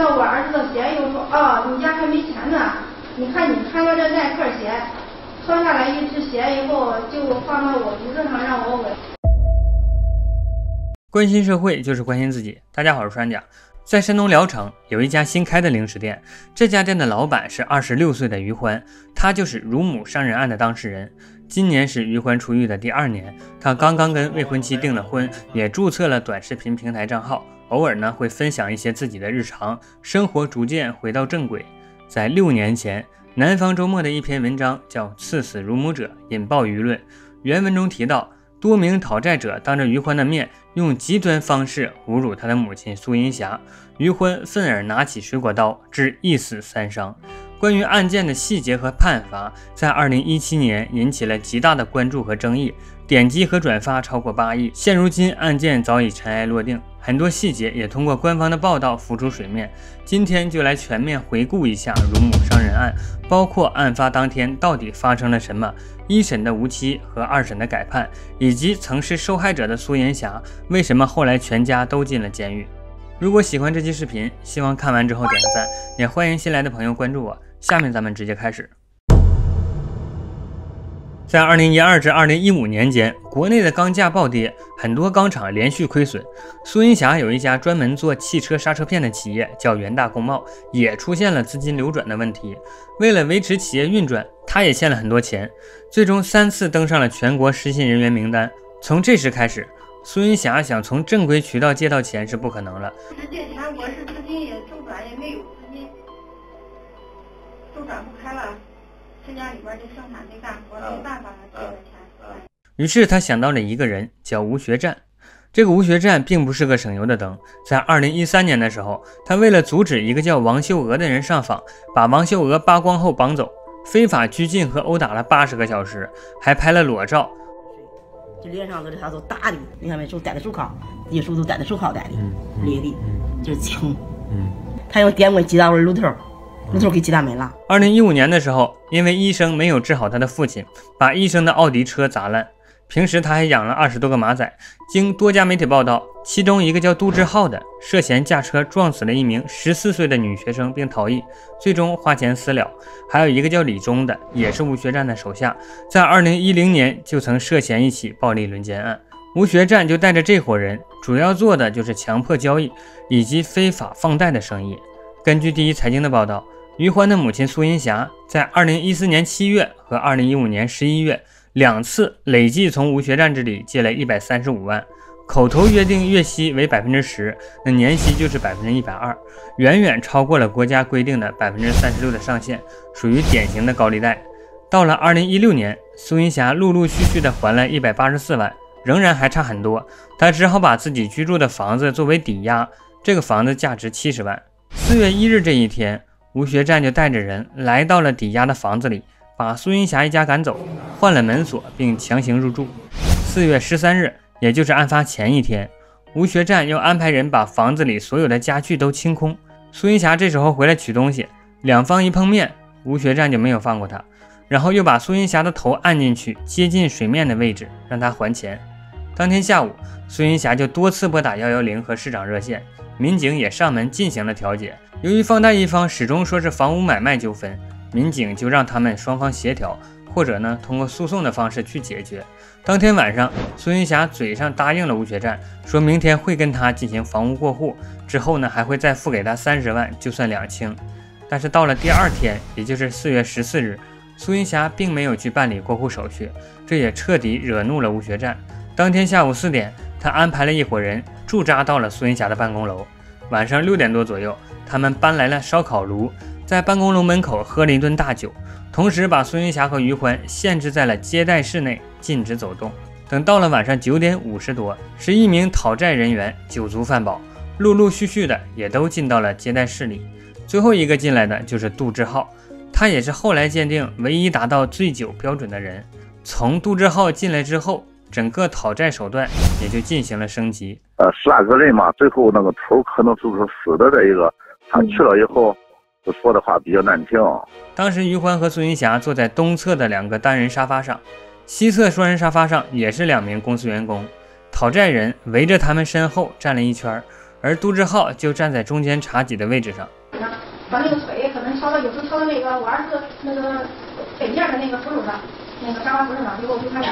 到我儿子的鞋以后说，哦，你家还没钱呢，你看你穿的这耐克鞋，脱下来一只鞋以后就放到我鼻子上让我闻。关心社会就是关心自己。大家好，我是川讲。在山东聊城有一家新开的零食店，这家店的老板是二十六岁的于欢，他就是乳母伤人案的当事人。今年是于欢出狱的第二年，他刚刚跟未婚妻订了婚，也注册了短视频平台账号，偶尔呢会分享一些自己的日常生活，逐渐回到正轨。在六年前，南方周末的一篇文章叫《赐死乳母者》，引爆舆论。原文中提到。多名讨债者当着于欢的面，用极端方式侮辱他的母亲苏银霞。于欢愤而拿起水果刀，致一死三伤。关于案件的细节和判罚，在二零一七年引起了极大的关注和争议，点击和转发超过八亿。现如今，案件早已尘埃落定，很多细节也通过官方的报道浮出水面。今天就来全面回顾一下乳母伤人案，包括案发当天到底发生了什么，一审的无期和二审的改判，以及曾是受害者的苏延霞为什么后来全家都进了监狱。如果喜欢这期视频，希望看完之后点个赞，也欢迎新来的朋友关注我。下面咱们直接开始。在二零一二至二零一五年间，国内的钢价暴跌，很多钢厂连续亏损。苏云霞有一家专门做汽车刹车片的企业，叫元大工贸，也出现了资金流转的问题。为了维持企业运转，他也欠了很多钱，最终三次登上了全国失信人员名单。从这时开始，苏云霞想从正规渠道借到钱是不可能了。借钱，我是资金也周转也没有资金，周转不开了。家里边就生产没干活，没办法借的钱。于是他想到了一个人，叫吴学占。这个吴学占并不是个省油的灯。在二零一三年的时候，他为了阻止一个叫王秀娥的人上访，把王秀娥扒光后绑走，非法拘禁和殴打了八十个小时，还拍了裸照。就脸上都是他都打的，你看没？手戴的手铐，一手都戴的手铐戴的，裂的，就是青。嗯，他用电棍击打我的乳头。那头给鸡蛋没了。二零一五年的时候，因为医生没有治好他的父亲，把医生的奥迪车砸烂。平时他还养了二十多个马仔。经多家媒体报道，其中一个叫杜志浩的，涉嫌驾车撞死了一名十四岁的女学生并逃逸，最终花钱私了。还有一个叫李忠的，也是吴学占的手下，在二零一零年就曾涉嫌一起暴力轮奸案。吴学占就带着这伙人，主要做的就是强迫交易以及非法放贷的生意。根据第一财经的报道。于欢的母亲苏银霞在二零一四年七月和二零一五年十一月两次累计从吴学占这里借了一百三十五万，口头约定月息为百分之十，那年息就是百分之一百二，远远超过了国家规定的百分之三十六的上限，属于典型的高利贷。到了二零一六年，苏银霞陆陆续续的还了一百八十四万，仍然还差很多，她只好把自己居住的房子作为抵押，这个房子价值七十万。四月一日这一天。吴学占就带着人来到了抵押的房子里，把苏云霞一家赶走，换了门锁，并强行入住。四月十三日，也就是案发前一天，吴学占又安排人把房子里所有的家具都清空。苏云霞这时候回来取东西，两方一碰面，吴学占就没有放过他，然后又把苏云霞的头按进去接近水面的位置，让他还钱。当天下午，苏云霞就多次拨打幺幺零和市长热线，民警也上门进行了调解。由于放贷一方始终说是房屋买卖纠纷，民警就让他们双方协调，或者呢通过诉讼的方式去解决。当天晚上，苏云霞嘴上答应了吴学占，说明天会跟他进行房屋过户，之后呢还会再付给他三十万，就算两清。但是到了第二天，也就是四月十四日，苏云霞并没有去办理过户手续，这也彻底惹怒了吴学占。当天下午四点，他安排了一伙人驻扎到了苏云霞的办公楼。晚上六点多左右。他们搬来了烧烤炉，在办公楼门口喝了一顿大酒，同时把孙云霞和于欢限制在了接待室内，禁止走动。等到了晚上九点五十多，十一名讨债人员酒足饭饱，陆陆续续的也都进到了接待室里。最后一个进来的就是杜志浩，他也是后来鉴定唯一达到醉酒标准的人。从杜志浩进来之后，整个讨债手段也就进行了升级。呃，十来个人嘛，最后那个头可能就是死的这一个。他去了以后，就说的话比较难听。当时于欢和苏云霞坐在东侧的两个单人沙发上，西侧双人沙发上也是两名公司员工。讨债人围着他们身后站了一圈，而杜志浩就站在中间茶几的位置上。把那个腿可能朝到，有时候朝到那个我儿子那个北面的那个扶手上，那个沙发扶手上，以后就开始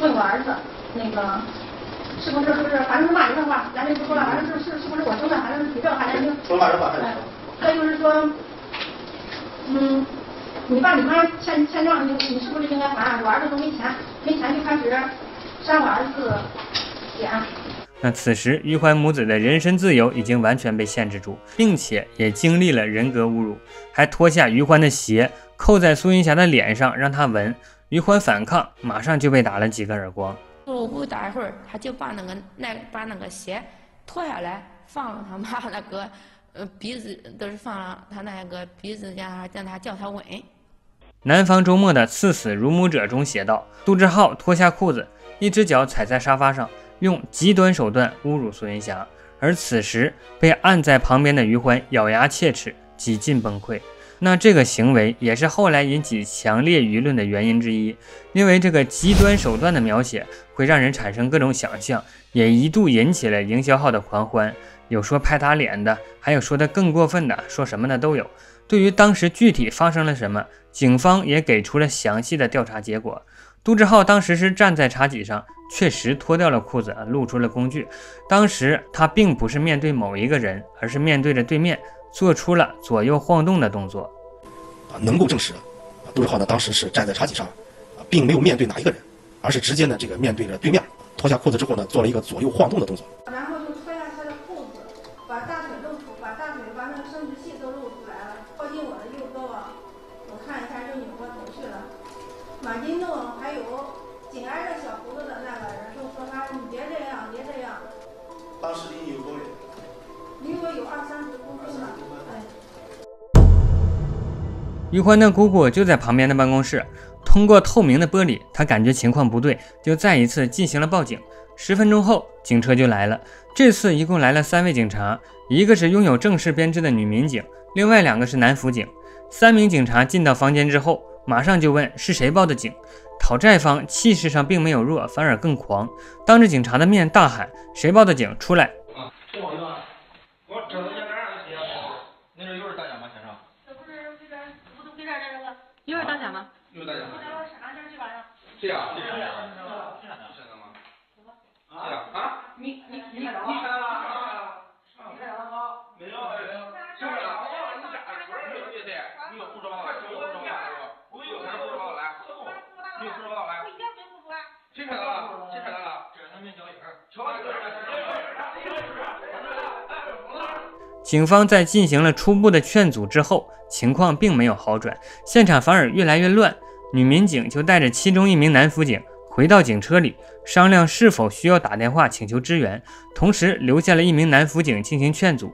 问我儿子，那个是不是是不是，反正是骂人的话，咱就不说了，反正是是是不是我生的，反正是比这个还难听。说骂人话还哎，再就是说，嗯，你爸你妈欠欠账，你你是不是应该还？啊我儿子都没钱，没钱就开始扇我儿子脸。那此时于欢母子的人身自由已经完全被限制住，并且也经历了人格侮辱，还脱下于欢的鞋扣在苏云霞的脸上让她闻。于欢反抗，马上就被打了几个耳光。我不打一会儿，他就把那个那把那个鞋脱下来，放了他妈那个呃鼻子，都是放了他那个鼻子，让他让他叫他吻。南方周末的刺死乳母者中写道：杜志浩脱下裤子，一只脚踩在沙发上，用极端手段侮辱苏云霞。而此时被按在旁边的于欢咬牙切齿，几近崩溃。那这个行为也是后来引起强烈舆论的原因之一，因为这个极端手段的描写会让人产生各种想象，也一度引起了营销号的狂欢。有说拍打脸的，还有说的更过分的，说什么的都有。对于当时具体发生了什么，警方也给出了详细的调查结果。杜志浩当时是站在茶几上，确实脱掉了裤子，露出了工具。当时他并不是面对某一个人，而是面对着对面。做出了左右晃动的动作，啊，能够证实，杜志浩呢当时是站在茶几上，啊，并没有面对哪一个人，而是直接呢这个面对着对面，脱下裤子之后呢做了一个左右晃动的动作，于欢的姑姑就在旁边的办公室，通过透明的玻璃，她感觉情况不对，就再一次进行了报警。十分钟后，警车就来了。这次一共来了三位警察，一个是拥有正式编制的女民警，另外两个是男辅警。三名警察进到房间之后，马上就问是谁报的警。讨债方气势上并没有弱，反而更狂，当着警察的面大喊：“谁报的警？出来！”又是大假吗？又是大假。这样。这样。现在吗？啊啊！你你你？你看到吗？没有没有。是不是？你家不是没有意思？你有护照吗？有护照吗？我有护照来。你有护照来。谁看到了？谁看到了？这是他们交警。交警。方在进行了初步的劝阻之后。情况并没有好转，现场反而越来越乱。女民警就带着其中一名男辅警回到警车里，商量是否需要打电话请求支援，同时留下了一名男辅警进行劝阻。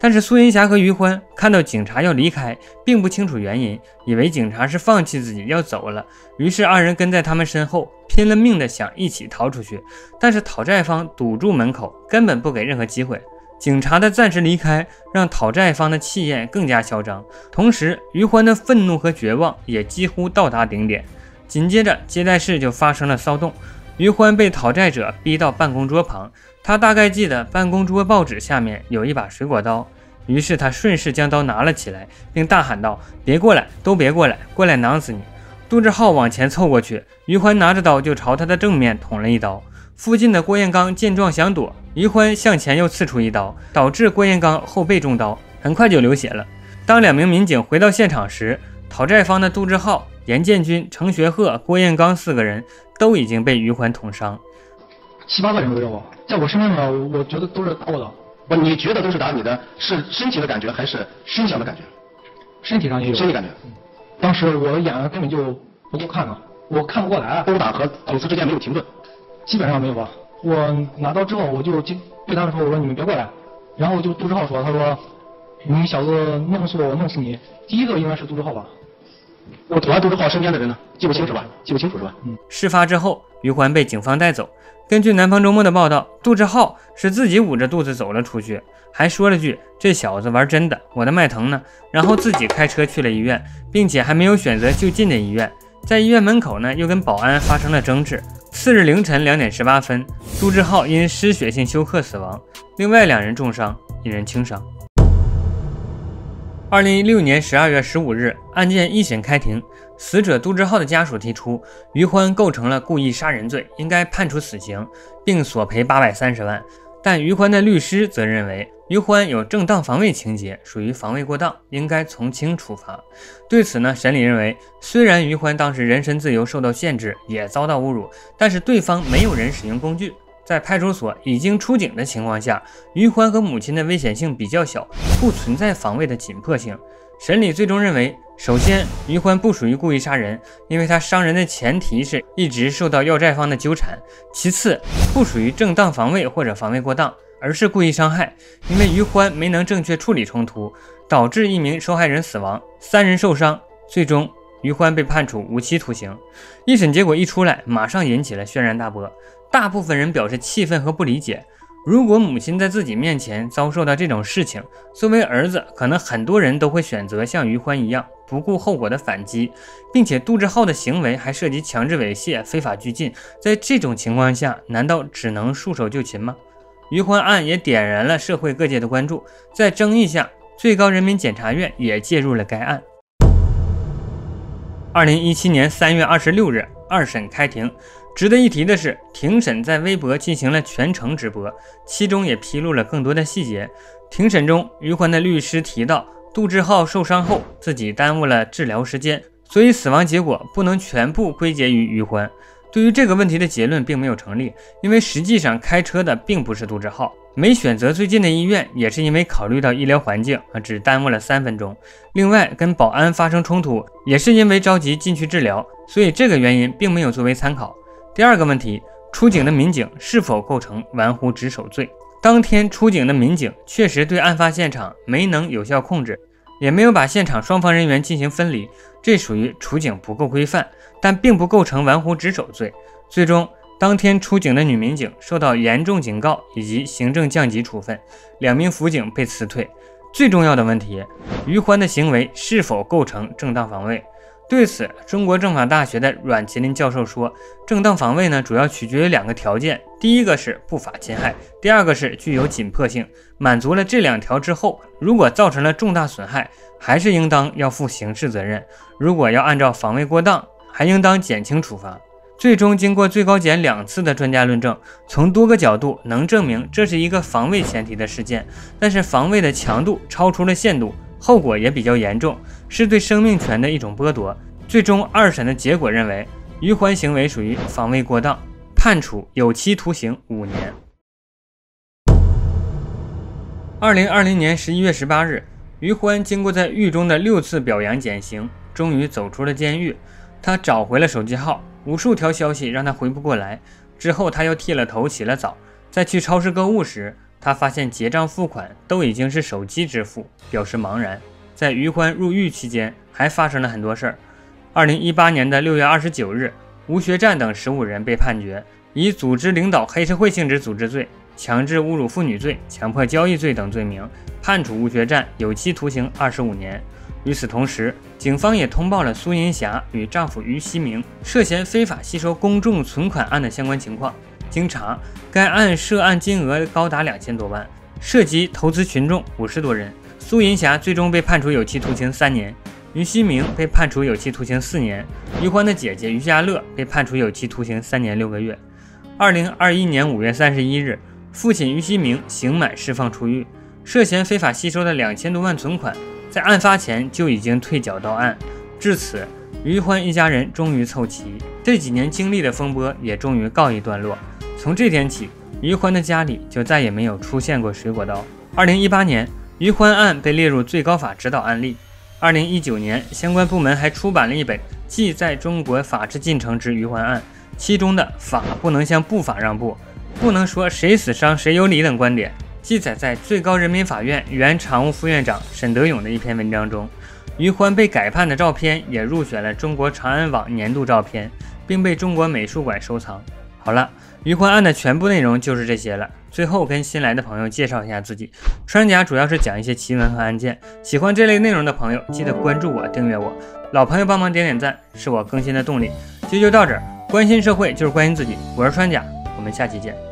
但是苏云霞和于欢看到警察要离开，并不清楚原因，以为警察是放弃自己要走了，于是二人跟在他们身后，拼了命的想一起逃出去。但是讨债方堵住门口，根本不给任何机会。警察的暂时离开，让讨债方的气焰更加嚣张，同时于欢的愤怒和绝望也几乎到达顶点。紧接着，接待室就发生了骚动，于欢被讨债者逼到办公桌旁，他大概记得办公桌报纸下面有一把水果刀，于是他顺势将刀拿了起来，并大喊道：“别过来，都别过来，过来囊死你！”杜志浩往前凑过去，于欢拿着刀就朝他的正面捅了一刀。附近的郭彦刚见状想躲，于欢向前又刺出一刀，导致郭彦刚后背中刀，很快就流血了。当两名民警回到现场时，讨债方的杜志浩、严建军、程学鹤、郭彦刚四个人都已经被于欢捅伤。七八个人围着我，在我身上呢，我觉得都是打我的。不，你觉得都是打你的，是身体的感觉还是身上的感觉？身体上也有。身体感觉。当时我的眼根本就不够看了，我看不过来。殴打和捅刺之间没有停顿。基本上没有吧。我拿刀之后，我就对他们说：“我说你们别过来。”然后就杜志浩说：“他说你小子弄死我，我弄死你。”第一个应该是杜志浩吧？我捅完杜志浩身边的人呢？记不清是吧？记不清楚是吧？嗯。事发之后，于欢被警方带走。根据南方周末的报道，杜志浩是自己捂着肚子走了出去，还说了句：“这小子玩真的，我的迈腾呢。”然后自己开车去了医院，并且还没有选择就近的医院，在医院门口呢，又跟保安发生了争执。次日凌晨两点十八分，杜志浩因失血性休克死亡，另外两人重伤。一人轻伤。二零一六年十二月十五日，案件一审开庭，死者杜志浩的家属提出，于欢构成了故意杀人罪，应该判处死刑，并索赔八百三十万。但于欢的律师则认为，于欢有正当防卫情节，属于防卫过当，应该从轻处罚。对此呢，审理认为，虽然于欢当时人身自由受到限制，也遭到侮辱，但是对方没有人使用工具。在派出所已经出警的情况下，于欢和母亲的危险性比较小，不存在防卫的紧迫性。审理最终认为，首先，于欢不属于故意杀人，因为他伤人的前提是一直受到要债方的纠缠；其次，不属于正当防卫或者防卫过当，而是故意伤害，因为于欢没能正确处理冲突，导致一名受害人死亡，三人受伤。最终，于欢被判处无期徒刑。一审结果一出来，马上引起了轩然大波。大部分人表示气愤和不理解。如果母亲在自己面前遭受到这种事情，作为儿子，可能很多人都会选择像于欢一样不顾后果的反击，并且杜志浩的行为还涉及强制猥亵、非法拘禁。在这种情况下，难道只能束手就擒吗？于欢案也点燃了社会各界的关注。在争议下，最高人民检察院也介入了该案。二零一七年三月二十六日，二审开庭。值得一提的是，庭审在微博进行了全程直播，其中也披露了更多的细节。庭审中，于欢的律师提到，杜志浩受伤后自己耽误了治疗时间，所以死亡结果不能全部归结于于欢。对于这个问题的结论并没有成立，因为实际上开车的并不是杜志浩，没选择最近的医院也是因为考虑到医疗环境啊，只耽误了三分钟。另外，跟保安发生冲突也是因为着急进去治疗，所以这个原因并没有作为参考。第二个问题，出警的民警是否构成玩忽职守罪？当天出警的民警确实对案发现场没能有效控制，也没有把现场双方人员进行分离，这属于出警不够规范，但并不构成玩忽职守罪。最终，当天出警的女民警受到严重警告以及行政降级处分，两名辅警被辞退。最重要的问题，于欢的行为是否构成正当防卫？对此，中国政法大学的阮麒麟教授说：“正当防卫呢，主要取决于两个条件，第一个是不法侵害，第二个是具有紧迫性。满足了这两条之后，如果造成了重大损害，还是应当要负刑事责任；如果要按照防卫过当，还应当减轻处罚。”最终，经过最高检两次的专家论证，从多个角度能证明这是一个防卫前提的事件，但是防卫的强度超出了限度。后果也比较严重，是对生命权的一种剥夺。最终二审的结果认为，于欢行为属于防卫过当，判处有期徒刑五年。二零二零年十一月十八日，于欢经过在狱中的六次表扬减刑，终于走出了监狱。他找回了手机号，无数条消息让他回不过来。之后他又剃了头，洗了澡，在去超市购物时。他发现结账付款都已经是手机支付，表示茫然。在于欢入狱期间，还发生了很多事儿。二零一八年的六月二十九日，吴学占等十五人被判决以组织领导黑社会性质组织罪、强制侮辱妇女罪、强迫交易罪等罪名，判处吴学占有期徒刑二十五年。与此同时，警方也通报了苏银霞与丈夫于希明涉嫌非法吸收公众存款案的相关情况。经查，该案涉案金额高达两千多万，涉及投资群众五十多人。苏银霞最终被判处有期徒刑三年，于西明被判处有期徒刑四年，于欢的姐姐于家乐被判处有期徒刑三年六个月。二零二一年五月三十一日，父亲于西明刑满释放出狱，涉嫌非法吸收的两千多万存款，在案发前就已经退缴到案。至此，于欢一家人终于凑齐，这几年经历的风波也终于告一段落。从这天起，于欢的家里就再也没有出现过水果刀。二零一八年，于欢案被列入最高法指导案例。二零一九年，相关部门还出版了一本《记在中国法治进程之于欢案》，其中的“法不能向不法让步，不能说谁死伤谁有理”等观点，记载在最高人民法院原常务副院长沈德勇的一篇文章中。于欢被改判的照片也入选了中国长安网年度照片，并被中国美术馆收藏。好了。于欢案的全部内容就是这些了。最后跟新来的朋友介绍一下自己，川甲主要是讲一些奇闻和案件。喜欢这类内容的朋友，记得关注我、订阅我。老朋友帮忙点点赞，是我更新的动力。今天就到这儿，关心社会就是关心自己。我是川甲，我们下期见。